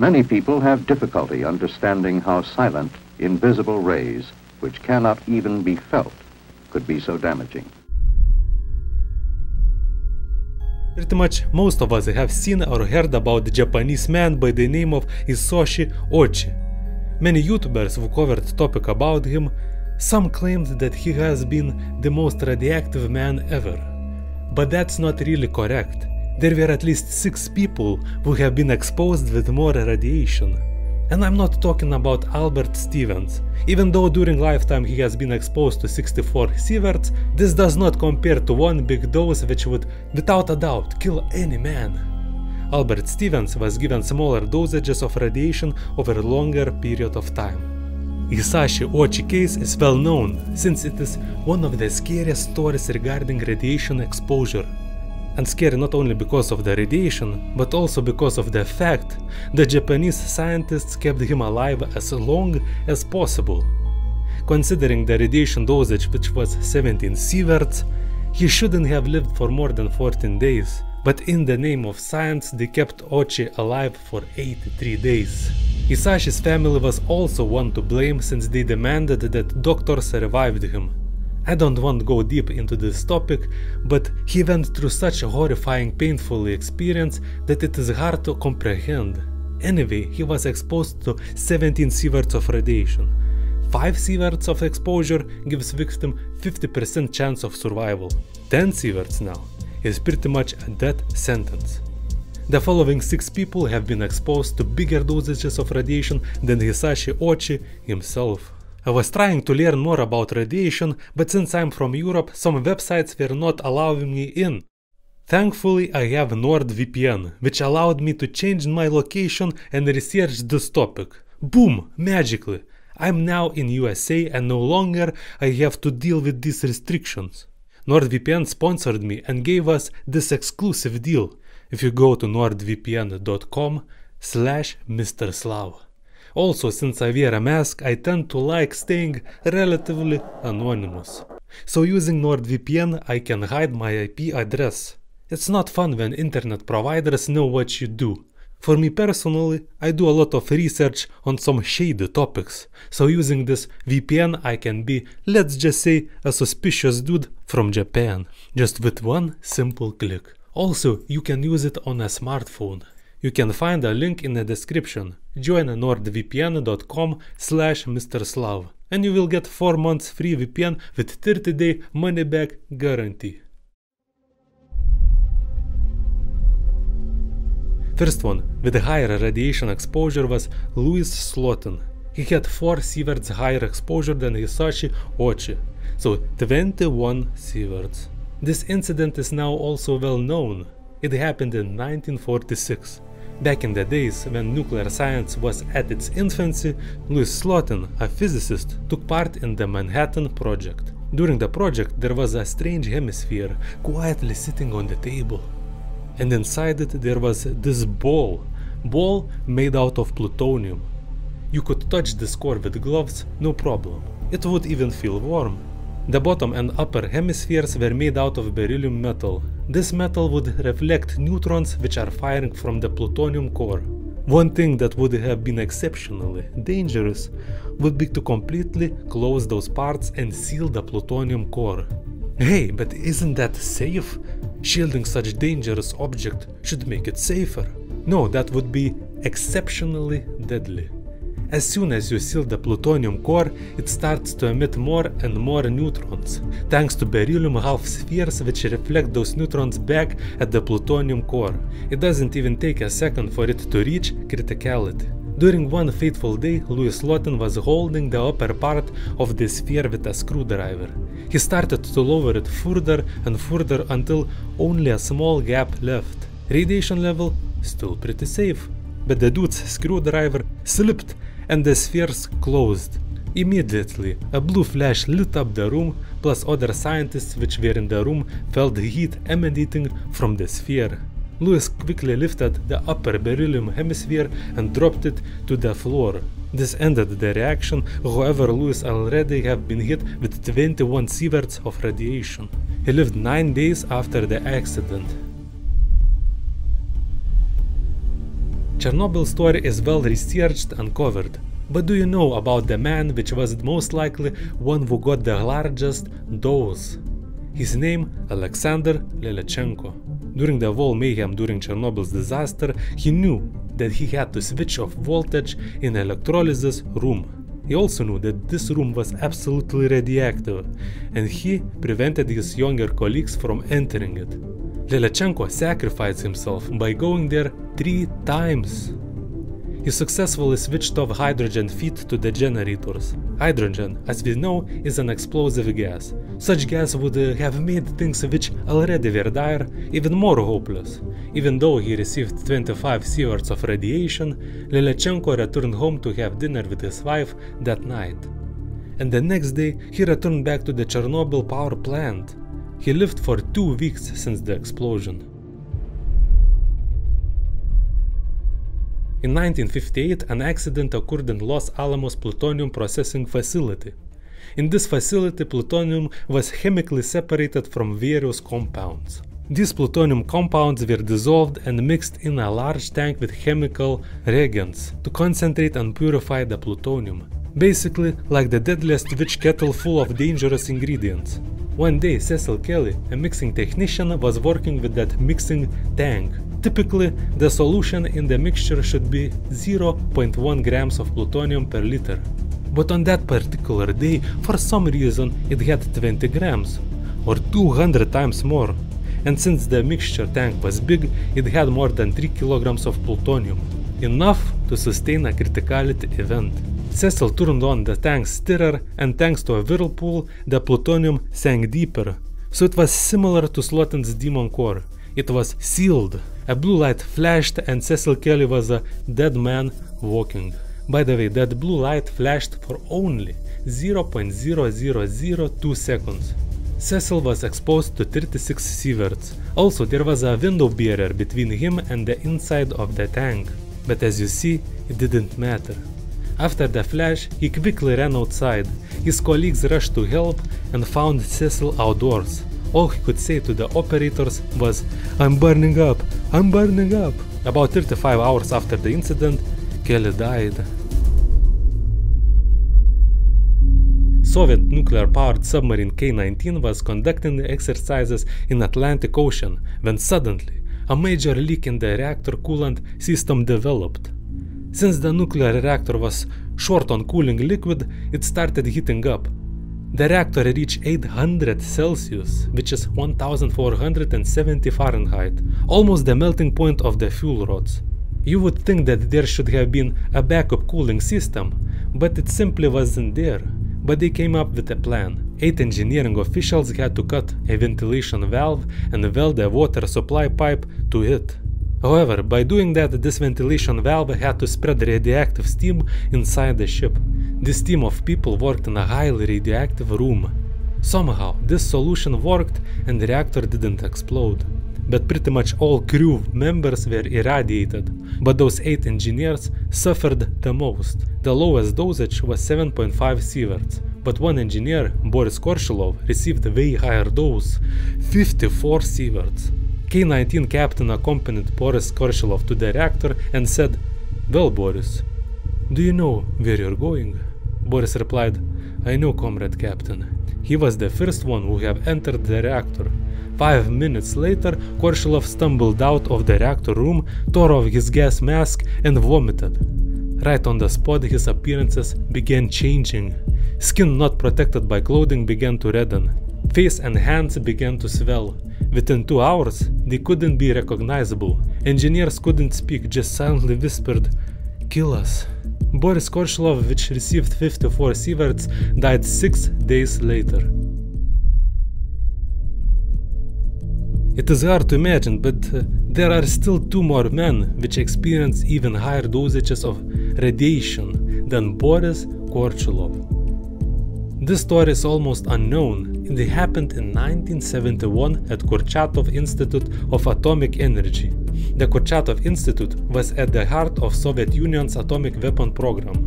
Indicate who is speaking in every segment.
Speaker 1: Many people have difficulty understanding how silent, invisible rays, which cannot even be felt, could be so damaging.
Speaker 2: Pretty much most of us have seen or heard about the Japanese man by the name of Hisashi Ouchi. Many YouTubers who covered topic about him, some claimed that he has been the most radioactive man ever. But that's not really correct. There were at least 6 people who have been exposed with more radiation. And I'm not talking about Albert Stevens. Even though during lifetime he has been exposed to 64 sieverts, this does not compare to one big dose which would, without a doubt, kill any man. Albert Stevens was given smaller dosages of radiation over a longer period of time. Hisashi Ouchi case is well known since it is one of the scariest stories regarding radiation exposure and scary not only because of the radiation, but also because of the fact that Japanese scientists kept him alive as long as possible. Considering the radiation dosage which was 17 sieverts, he shouldn't have lived for more than 14 days, but in the name of science they kept Ouchi alive for 83 days. Hisashi's family was also one to blame since they demanded that doctors revive him. I don't want to go deep into this topic, but he went through such a horrifying, painful experience that it is hard to comprehend. Anyway, he was exposed to 17 sieverts of radiation. 5 sieverts of exposure gives victim 50% chance of survival. 10 sieverts now is pretty much a death sentence. The following 6 people have been exposed to bigger dosages of radiation than Hisashi Ouchi himself. I was trying to learn more about radiation, but since I'm from Europe, some websites were not allowing me in. Thankfully, I have NordVPN, which allowed me to change my location and research this topic. Boom! Magically! I'm now in USA and no longer I have to deal with these restrictions. NordVPN sponsored me and gave us this exclusive deal. If you go to nordvpn.com slash Mr. Slav. Also, since I wear a mask, I tend to like staying relatively anonymous. So using NordVPN, I can hide my IP address. It's not fun when internet providers know what you do. For me personally, I do a lot of research on some shady topics, so using this VPN I can be, let's just say, a suspicious dude from Japan, just with one simple click. Also, you can use it on a smartphone. You can find a link in the description. Join nordvpn.com slash mrslav and you will get 4 months free VPN with 30 day money back guarantee. First one with higher radiation exposure was Louis Slotin. He had 4 sieverts higher exposure than Hisashi Ouchi, so 21 sieverts. This incident is now also well known. It happened in 1946. Back in the days when nuclear science was at its infancy, Louis Slotin, a physicist, took part in the Manhattan Project. During the project, there was a strange hemisphere quietly sitting on the table. And inside it there was this ball, ball made out of plutonium. You could touch this core with gloves, no problem. It would even feel warm. The bottom and upper hemispheres were made out of beryllium metal. This metal would reflect neutrons which are firing from the plutonium core. One thing that would have been exceptionally dangerous would be to completely close those parts and seal the plutonium core. Hey, but isn't that safe? Shielding such dangerous object should make it safer. No, that would be exceptionally deadly. As soon as you seal the plutonium core, it starts to emit more and more neutrons, thanks to beryllium half spheres which reflect those neutrons back at the plutonium core. It doesn't even take a second for it to reach criticality. During one fateful day, Louis Slotin was holding the upper part of the sphere with a screwdriver. He started to lower it further and further until only a small gap left. Radiation level still pretty safe. But the dude's screwdriver slipped and the spheres closed. Immediately, a blue flash lit up the room, plus other scientists which were in the room felt the heat emanating from the sphere. Louis quickly lifted the upper beryllium hemisphere and dropped it to the floor. This ended the reaction, however Louis already had been hit with 21 sieverts of radiation. He lived 9 days after the accident. Chernobyl story is well researched and covered. But do you know about the man which was most likely one who got the largest dose? His name Alexander Lelechenko. During the whole mayhem during Chernobyl's disaster, he knew that he had to switch off voltage in electrolysis room. He also knew that this room was absolutely radioactive, and he prevented his younger colleagues from entering it. Lelechenko sacrificed himself by going there three times. He successfully switched off hydrogen feed to the generators. Hydrogen, as we know, is an explosive gas. Such gas would uh, have made things which already were dire even more hopeless. Even though he received 25 sieverts of radiation, Lelechenko returned home to have dinner with his wife that night. And the next day, he returned back to the Chernobyl power plant. He lived for two weeks since the explosion. In 1958, an accident occurred in Los Alamos plutonium processing facility. In this facility, plutonium was chemically separated from various compounds. These plutonium compounds were dissolved and mixed in a large tank with chemical reagents to concentrate and purify the plutonium. Basically, like the deadliest witch kettle full of dangerous ingredients. One day, Cecil Kelley, a mixing technician, was working with that mixing tank Typically, the solution in the mixture should be 0.1 grams of plutonium per liter. But on that particular day, for some reason, it had 20 grams, or 200 times more. And since the mixture tank was big, it had more than 3 kilograms of plutonium, enough to sustain a criticality event. Cecil turned on the tank's stirrer, and thanks to a whirlpool, the plutonium sank deeper. So it was similar to Slotin's demon core. It was sealed a blue light flashed and Cecil Kelley was a dead man walking. By the way, that blue light flashed for only 0.0002 seconds. Cecil was exposed to 36 sieverts. Also, there was a window barrier between him and the inside of the tank. But as you see, it didn't matter. After the flash, he quickly ran outside. His colleagues rushed to help and found Cecil outdoors. All he could say to the operators was, I'm burning up, I'm burning up. About 35 hours after the incident, Kelley died. Soviet nuclear-powered submarine K-19 was conducting exercises in Atlantic Ocean when suddenly a major leak in the reactor coolant system developed. Since the nuclear reactor was short on cooling liquid, it started heating up, the reactor reached 800 Celsius, which is 1470 Fahrenheit, almost the melting point of the fuel rods. You would think that there should have been a backup cooling system, but it simply wasn't there. But they came up with a plan. Eight engineering officials had to cut a ventilation valve and weld a water supply pipe to it. However, by doing that, this ventilation valve had to spread radioactive steam inside the ship. This team of people worked in a highly radioactive room. Somehow, this solution worked and the reactor didn't explode. But pretty much all crew members were irradiated, but those 8 engineers suffered the most. The lowest dosage was 7.5 sieverts, but one engineer, Boris Korchilov, received a way higher dose, 54 sieverts. K-19 captain accompanied Boris Korchilov to the reactor and said, Well, Boris, do you know where you're going? Boris replied, I know, comrade captain. He was the first one who have entered the reactor. Five minutes later, Korshilov stumbled out of the reactor room, tore off his gas mask, and vomited. Right on the spot, his appearances began changing. Skin not protected by clothing began to redden. Face and hands began to swell. Within two hours, they couldn't be recognizable. Engineers couldn't speak, just silently whispered, Kill us. Boris Korshilov, which received 54 sieverts, died six days later. It is hard to imagine, but uh, there are still two more men which experience even higher dosages of radiation than Boris Korchilov. This story is almost unknown. And it happened in 1971 at Kurchatov Institute of Atomic Energy. The Kurchatov Institute was at the heart of Soviet Union's atomic weapon program,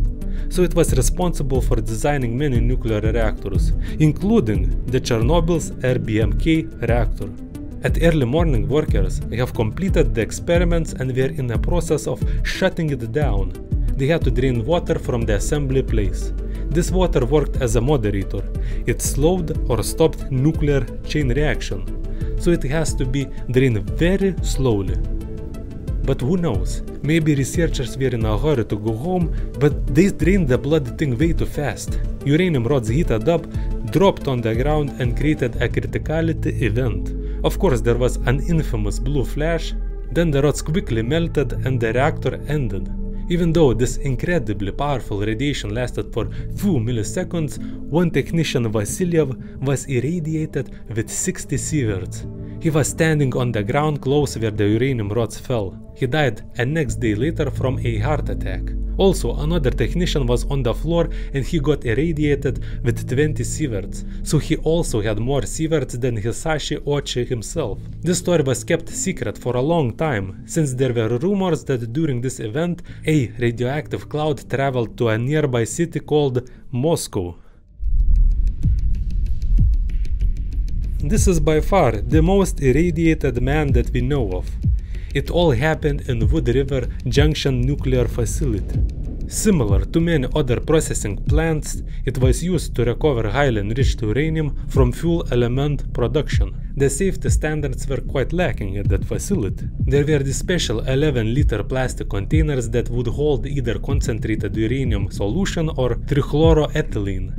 Speaker 2: so it was responsible for designing many nuclear reactors, including the Chernobyl's RBMK reactor. At early morning, workers have completed the experiments and were in the process of shutting it down. They had to drain water from the assembly place. This water worked as a moderator. It slowed or stopped nuclear chain reaction, so it has to be drained very slowly. But who knows? Maybe researchers were in a hurry to go home, but they drained the bloody thing way too fast. Uranium rods heated up, dropped on the ground, and created a criticality event. Of course, there was an infamous blue flash, then the rods quickly melted and the reactor ended. Even though this incredibly powerful radiation lasted for few milliseconds, one technician Vasilyev was irradiated with 60 sieverts. He was standing on the ground close where the uranium rods fell. He died a next day later from a heart attack. Also, another technician was on the floor and he got irradiated with 20 sieverts, so he also had more sieverts than Hisashi Ouchi himself. This story was kept secret for a long time, since there were rumors that during this event a radioactive cloud traveled to a nearby city called Moscow. This is by far the most irradiated man that we know of. It all happened in Wood River Junction nuclear facility. Similar to many other processing plants, it was used to recover highly enriched uranium from fuel element production. The safety standards were quite lacking at that facility. There were the special 11 liter plastic containers that would hold either concentrated uranium solution or trichloroethylene.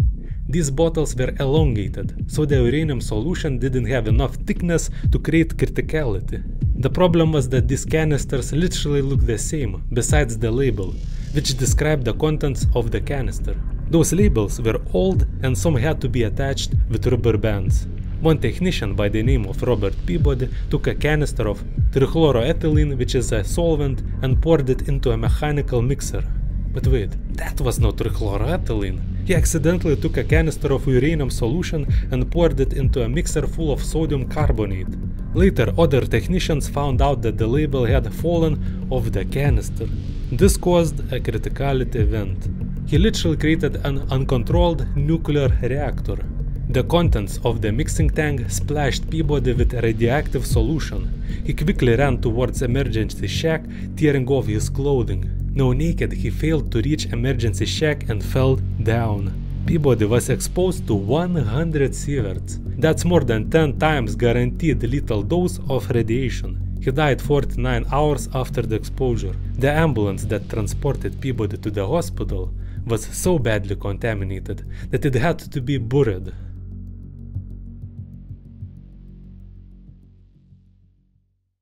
Speaker 2: These bottles were elongated, so the uranium solution didn't have enough thickness to create criticality. The problem was that these canisters literally looked the same, besides the label, which described the contents of the canister. Those labels were old and some had to be attached with rubber bands. One technician by the name of Robert Peabody took a canister of trichloroethylene, which is a solvent, and poured it into a mechanical mixer. But wait, that was not trichloroethylene. He accidentally took a canister of uranium solution and poured it into a mixer full of sodium carbonate. Later, other technicians found out that the label had fallen off the canister. This caused a criticality event. He literally created an uncontrolled nuclear reactor. The contents of the mixing tank splashed Peabody with radioactive solution. He quickly ran towards emergency shack, tearing off his clothing. Now naked, he failed to reach emergency shack and fell down. Peabody was exposed to 100 sieverts. That's more than 10 times guaranteed lethal dose of radiation. He died 49 hours after the exposure. The ambulance that transported Peabody to the hospital was so badly contaminated that it had to be buried.